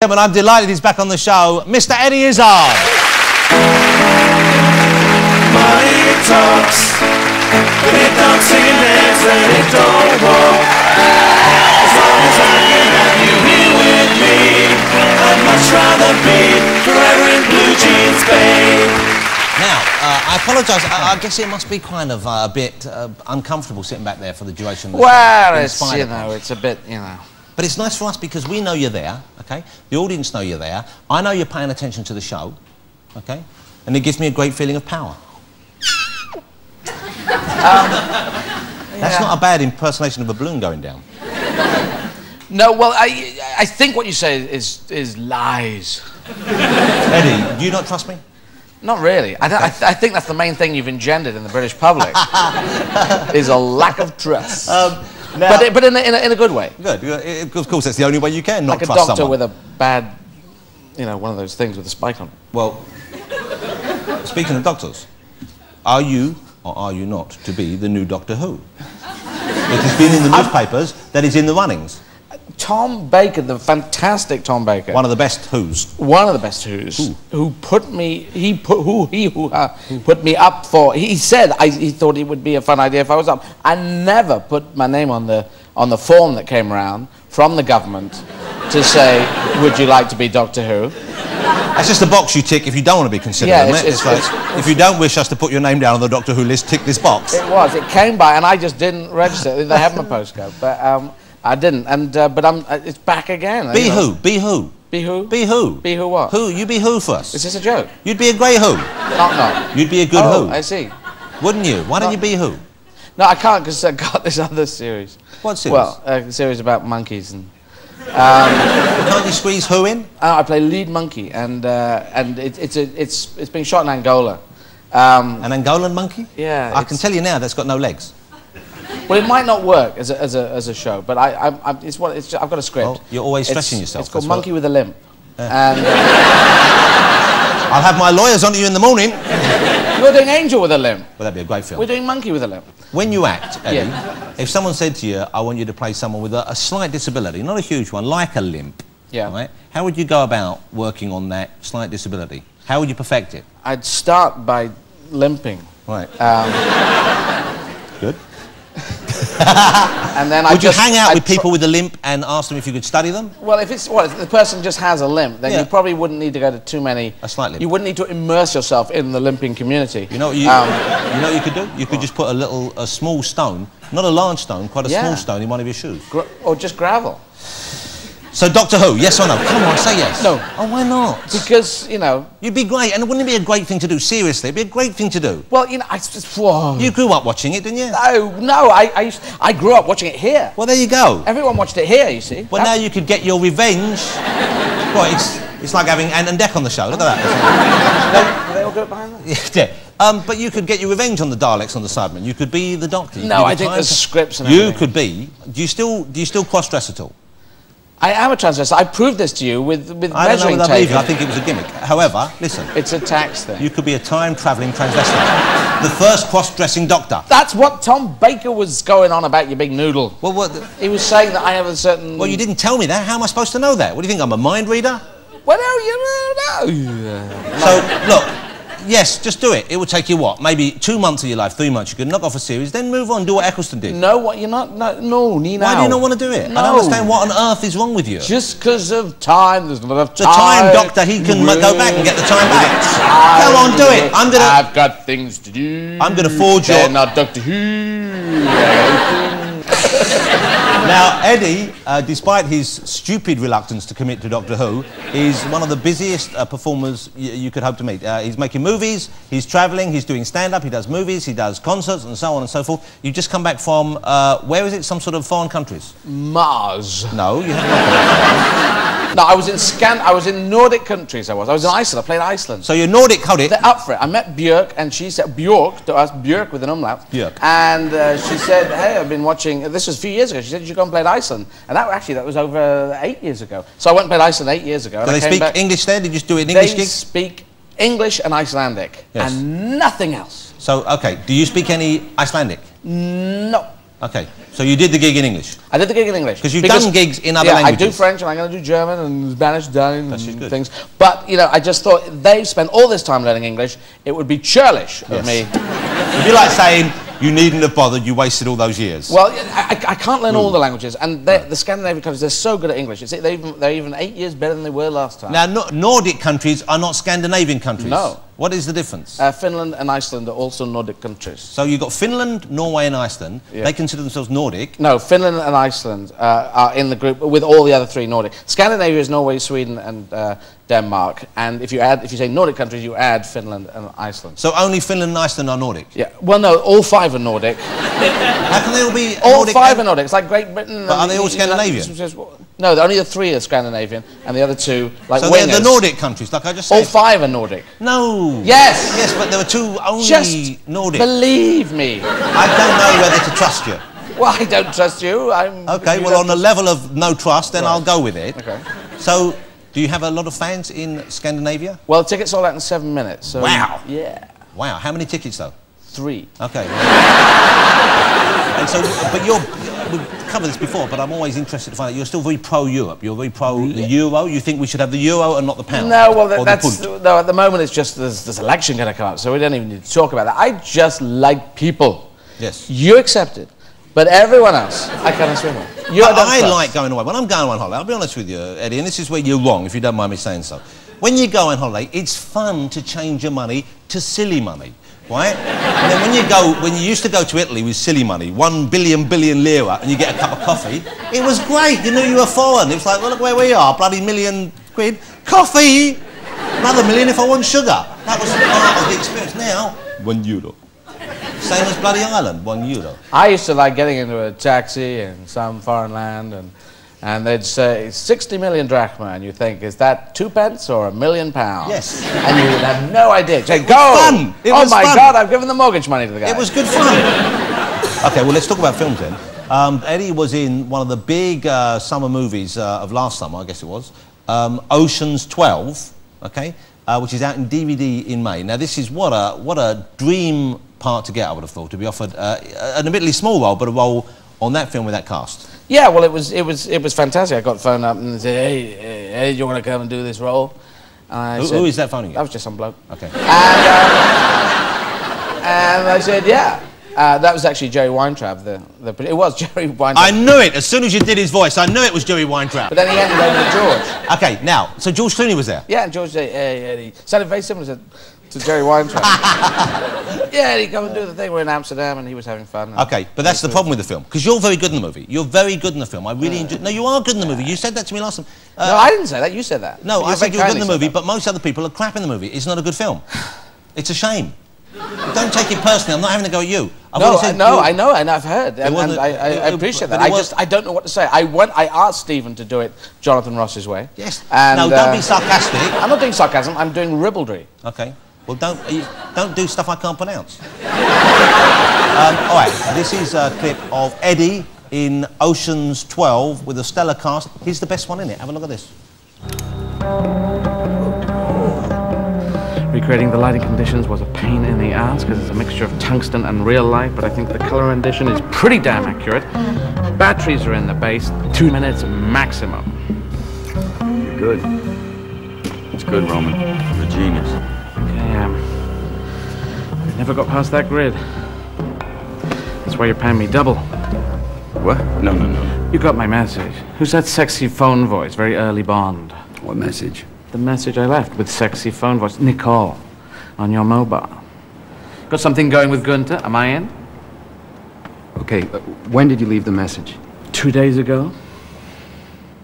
Gentlemen, I'm delighted he's back on the show, Mr. Eddie Izzard. Money talks, but it don't sing and dance and it don't walk. As long as I can have you here with me, I'd much rather be forever in blue jeans, babe. Now, uh, I apologise. I, I guess it must be kind of uh, a bit uh, uncomfortable sitting back there for the duration of the Well, show. it's, you know, it's a bit, you know. But it's nice for us because we know you're there, okay? The audience know you're there. I know you're paying attention to the show, okay? And it gives me a great feeling of power. That's yeah. not a bad impersonation of a balloon going down. No, well, I, I think what you say is, is lies. Eddie, do you not trust me? Not really. I, th- I, th- I think that's the main thing you've engendered in the British public, is a lack of trust. Um, now, but, but in, a, in, a, in a good way. good. Of course, that's the only way you can not Like a doctor someone. with a bad, you know, one of those things with a spike on it. Well, speaking of doctors, are you or are you not to be the new Doctor Who? It has been in the newspapers that is in the runnings. Tom Baker, the fantastic Tom Baker, One of the best Who's. one of the best Who's, who put me, he put, who, he, who, uh, put me up for, he said I, he thought it would be a fun idea if I was up. I never put my name on the, on the form that came around from the government to say, would you like to be Doctor Who? That's just a box you tick if you don't want to be considered, Yeah, it's- it? it's- like, if you don't wish us to put your name down on the Doctor Who list, tick this box. It was, it came by and I just didn't register. They have my postcode, but um, I didn't. And, uh, but I'm, uh, it's back again. Be who? Be who? Be who? Be who? Be who what? Who? You be who for us? Is this a joke? You'd be a great who. Not, not. You'd be a good oh, who. I see. Wouldn't you? Why don't you be who? No, I can't because I got this other series. What series? Well, a series about monkeys and. Can't you squeeze who in? Uh, I play lead monkey, and uh, and it, it's a, it's it's been shot in Angola. Um, An Angolan monkey? Yeah, I can tell you now that's got no legs. Well, it might not work as a, as a, as a show, but I, I'm, I'm, it's what it's, I've got a script. Well, you're always It's- stretching yourself, It's called Monkey with a Limp, and uh, I'll have my lawyers on to you in the morning. you're doing Angel with a Limp. Well, that'd be a great film. We're doing Monkey with a Limp. When you act, Eddie, Yeah. if someone said to you, I want you to play someone with a, a slight disability, not a huge one, like a limp, Yeah. right? How would you go about working on that slight disability? How would you perfect it? I'd start by limping, Right. um, Good. and then I Would you hang out I'd with people with a limp and ask them if you could study them? Well, if it's well, if the person just has a limp, then Yeah. you probably wouldn't need to go to too many. A slight limp. You wouldn't need to immerse yourself in the limping community. You know what you, Um, you know what you could do? You could just put a little, a small stone, not a large stone, quite a Yeah. small stone in one of your shoes. gr- or just gravel, So Doctor Who, yes or no? Come on, say yes. No. Oh, why not? because you know. You'd be great, and it wouldn't it be a great thing to do? Seriously, it'd be a great thing to do. Well, you know, I just whoa. You grew up watching it, didn't you? no, no, I, I, used, I grew up watching it here. Well, there you go. Everyone watched it here, you see. Well, now you could get your revenge. Well, it's, it's like having Ant and Dec on the show. Look at that. They all do it behind that? yeah. Um, but you could get your revenge on the Daleks on the Cybermen. You could be the Doctor. You No, I think there's Tra- scripts and You everything. could be. Do you still do you still cross dress at all? I am a transvestite. I proved this to you with, with I don't know measuring I believe tape. I think it was a gimmick. However, listen, It's a tax thing. you could be a time travelling transvestite, the first cross dressing Doctor. That's what Tom Baker was going on about, your big noodle. Well, what? He was saying that I have a certain. Well, you didn't tell me that. How am I supposed to know that? What do you think? I'm a mind reader? Well, no, you don't know. So, look, yes, just do it. It will take you what? Maybe two months of your life, three months. You could knock off a series, then move on, do what Eccleston did. No, what you're not. No, no, ni Why do you not want to do it? No. I don't understand what on earth is wrong with you. Just because of time, there's not enough The time. time doctor, he can go back and get the time back. Come on, do it. I'm gonna- I've got things to do. I'm gonna forge your- They're not Doctor Who. Now, Eddie, uh, despite his stupid reluctance to commit to Doctor Who, is one of the busiest uh, performers you could hope to meet. Uh, he's making movies, he's travelling, he's doing stand-up, he does movies, he does concerts, and so on and so forth. You've just come back from, uh, where is it? Some sort of foreign countries? Mars. No, you haven't. No, I was in Scan. I was in Nordic countries. I was. I was in Iceland. I played Iceland. So you're Nordic, hold it. They're up for it. I met Björk, and she said Björk to us, Björk with an umlaut. Björk. And uh, she said, "Hey, I've been watching. This was a few years ago. She said you go and play Iceland, and that actually that was over eight years ago. So I went and played Iceland eight years ago. Do and they I came speak back- English there? Did you just do it in They English gigs? speak English and Icelandic, Yes. and nothing else. So, okay, do you speak any Icelandic? No. Okay, so you did the gig in English. I did the gig in English because you've done gigs in other yeah, I do. French and I'm going to do German and Spanish, Italian, and good. things. But you know, I just thought they've spent all this time learning English. It would be churlish of Yes. me. It'd be like saying you needn't have bothered. You wasted all those years. Well, I, I- can't learn Hmm. all the languages, and they, the Scandinavian countries they're so good at English. It's, they're, even, they're even eight years better than they were last time. now, no, Nordic countries are not Scandinavian countries. No. What is the difference? Uh, Finland and Iceland are also Nordic countries. so you've got Finland, Norway, and Iceland. Yeah. They consider themselves Nordic. No, Finland and Iceland uh, are in the group with all the other three Nordic. Scandinavia is Norway, Sweden, and uh, Denmark. And if you add, if you say Nordic countries, you add Finland and Iceland. So only Finland and Iceland are Nordic. Yeah. Well, no, all five are Nordic. How can they all be All Nordic? five are Nordic. It's like Great Britain. But are they all Scandinavian? No, only the three are Scandinavian, and the other two like So they're the. Nordic countries, like I just said. All five are Nordic. no. Yes. Yes, but there were two only Just Nordic. believe me. I don't know whether to trust you. Well, I don't trust you. I'm. Okay, you well, on the level of no trust, then Right. I'll go with it. Okay. So, do you have a lot of fans in Scandinavia? Well, tickets sold out in seven minutes. So Wow. Yeah. Wow, how many tickets though? Three. Okay. and so, but you're, we've covered this before, but I'm always interested to find out you're still very pro-Europe. You're very pro the euro. You think we should have the euro and not the pound? No, well, that's no. At the moment, it's just there's this election going to come up, so we don't even need to talk about that. I just like people. Yes. You accept it, but everyone else, I can't swim with. You, I, I like going away. When I'm going on holiday, I'll be honest with you, Eddie, and this is where you're wrong, if you don't mind me saying so. When you go on holiday, it's fun to change your money to silly money, right? and then when you go, when you used to go to Italy with silly money, one billion billion lira, and you get a cup of coffee, it was great. You knew you were foreign. It was like, well, look where we are, bloody million quid, coffee, another million if I want sugar. That was part of the experience. Now, one euro. Same as bloody Ireland, one euro. I used to like getting into a taxi in some foreign land and. And they'd say 60 million drachma, and you think, is that two pence or a million pounds? Yes. And you would have no idea. Say, was go! fun. It oh my fun. God, I've given the mortgage money to the guy. It was good fun. okay, well, let's talk about films then. Um, Eddie was in one of the big uh, summer movies uh, of last summer, I guess it was, um, Ocean's 12, okay, uh, which is out in DVD in May. Now, this is what a, what a dream part to get, I would have thought, to be offered uh, an admittedly small role, but a role on that film with that cast. Yeah, well, it was it was it was fantastic. I got phoned up and said, "Hey, hey, hey do you want to come and do this role?" Who- said, who is that phoning you? That was just some bloke. Okay. And, uh, and I said, "Yeah." Uh, that was actually Jerry Weintraub. The, the it was Jerry Weintraub. I knew it. As soon as you did his voice, I knew it was Jerry Weintraub. but then he handed over to George. Okay, now, so George Clooney was there. Yeah, and George said, "Hey, Eddie," sounded very similar to, to Jerry Weintraub. yeah, Eddie, come and do the thing. We're in Amsterdam, and he was having fun. Okay, but that's the problem with the film because you're very good in the movie. You're very good in the film. I really enjoy. No, you are good in the movie. You said that to me last time. Uh, no, I didn't say that. You said that. No, I said you were good in the movie, that. but most other people are crap in the movie. It's not a good film. It's a shame. Don't take it personally. I'm not having to go at you. I've No, I you- I know, and I've heard, and, and I, I, I appreciate that. I just, I don't know what to say. I went, I asked Steven to do it Jonathan Ross's way. Yes. And, no, don't uh, be sarcastic. I'm not doing sarcasm. I'm doing ribaldry. Okay. Well, don't don't do stuff I can't pronounce. um, all right. This is a clip of Eddie in Ocean's 12 with a stellar cast. He's the best one in it. Have a look at this. Recreating the lighting conditions was a pain in the ass because it's a mixture of tungsten and real light, but I think the color rendition is pretty damn accurate. Batteries are in the base, two minutes maximum. You're good. It's good, Roman. You're a genius. Okay, um, I never got past that grid. That's why you're paying me double. What? No, no, no. You got my message. Who's that sexy phone voice? Very early Bond. What message? The message I left with sexy phone voice. Nicole, on your mobile. Got something going with Gunter? Am I in? Okay, uh, when did you leave the message? Two days ago.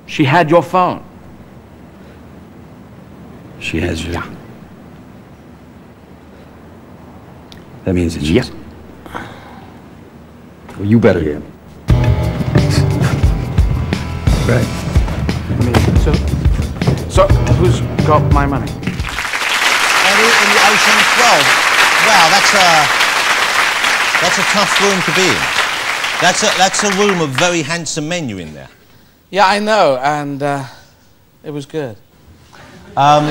She had your phone. She has you. That means it's yes. Well, you better. Yeah. right. So, so who's got my money? Eddie in the Ocean's 12. Wow, that's a that's a tough room to be in. That's a that's a room of very handsome men you in there. Yeah, I know, and uh, it was good. Um,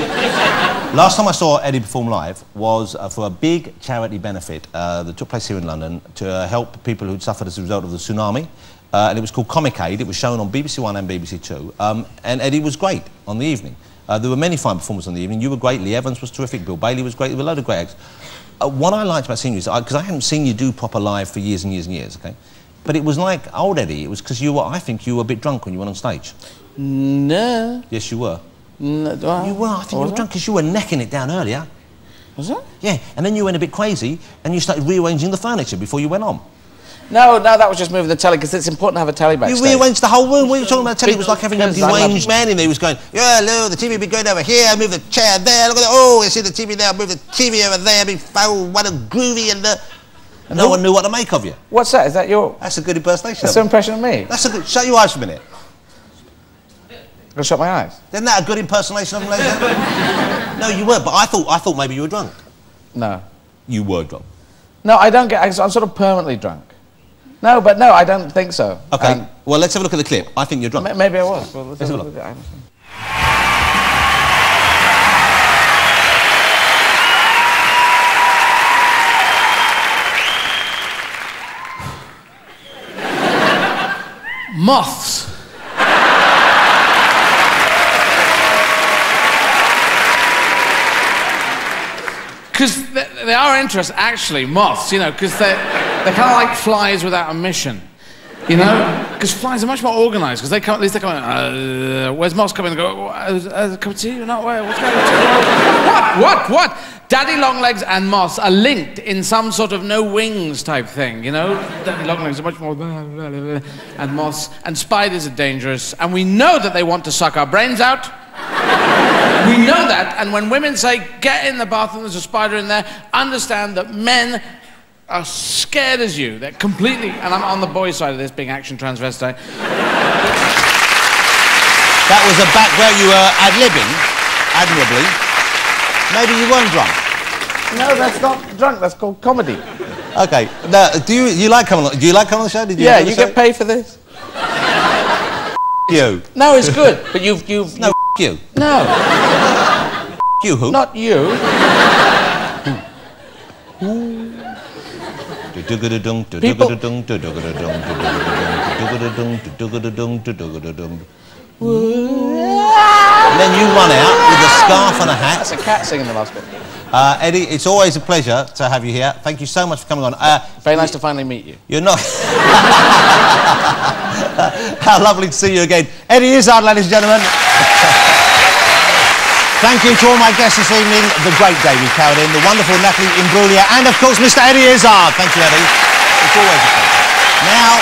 Last time I saw Eddie perform live was uh, for a big charity benefit uh, that took place here in London to uh, help people who'd suffered as a result of the tsunami. Uh, and it was called Comic Aid. It was shown on BBC One and BBC Two. Um, and Eddie was great on the evening. Uh, there were many fine performers on the evening. You were great. Lee Evans was terrific. Bill Bailey was great. There were a load of great acts. Uh, what I liked about seeing you is because I, hadn't seen you do proper live for years and years and years. Okay, but it was like old Eddie. It was because you were. I think you were a bit drunk when you went on stage. No. Yes, you were. no I? You were. I think you were I? drunk because you were necking it down earlier. Was it? Yeah, and then you went a bit crazy and you started rearranging the furniture before you went on. No, no, that was just moving the telly because it's important to have a telly backstage. You rearranged the whole room. Are you talking about? Telly? It was like having a I deranged man in there. He was going, yeah, hello, the TV will be going over here. Move the chair there. Look at that. Oh, I see the TV there. Move the TV over there. Be oh, what a groovy and the. And no who- one knew what to make of you. What's that? Is that your... That's a good impersonation. That's an impression of me? That's a good. Shut your eyes for a minute. I'll shut my eyes. Isn't that a good impersonation of him, ladies? and gentlemen? no, you weren't. But I thought, I thought maybe you were drunk. No. You were drunk. No, I don't get... I'm sort of permanently drunk. No, but no, I don't think so. Okay. Um, well, let's have a look at the clip. I think you're drunk. ma- maybe I was. Well, let's Let's have have a a look at it. Moths. Because they, they are interesting, actually, moths, you know, because they're, they're kind of like flies without a mission. You know? Because flies are much more organized, because they come, at least they come in, uh, where's Moss coming and go, uh, uh, cup of tea? Not where? What's going on? What? What? What? Daddy longlegs and Moss are linked in some sort of no wings type thing, you know? Daddy longlegs are much more. And Moss. and spiders are dangerous, and we know that they want to suck our brains out. We know that, and when women say, get in the bathroom, there's a spider in there, understand that men are scared as you. They're completely, and I'm on the boy side of this, being action transvestite. That was a back where you were ad libbing, admirably. Maybe you weren't drunk. No, that's not drunk. That's called comedy. Okay. Now, do you you like coming on? Do you like coming on the show? Did you? Yeah, you show? get paid for this. you. No, it's good, but you've you've No, you. no, You who? not you. Then you run out with a scarf and a hat. That's a cat singing the last bit. Uh, Eddie, it's always a pleasure to have you here. Thank you so much for coming on. Uh, Very nice to finally meet you. you're not. How lovely to see you again. Eddie Izzard, ladies and gentlemen. Thank you to all my guests this evening. The great David Cowden, the wonderful Natalie Imbruglia, and of course Mr. Eddie Izzard. Thank you, Eddie. It's always a pleasure. Now,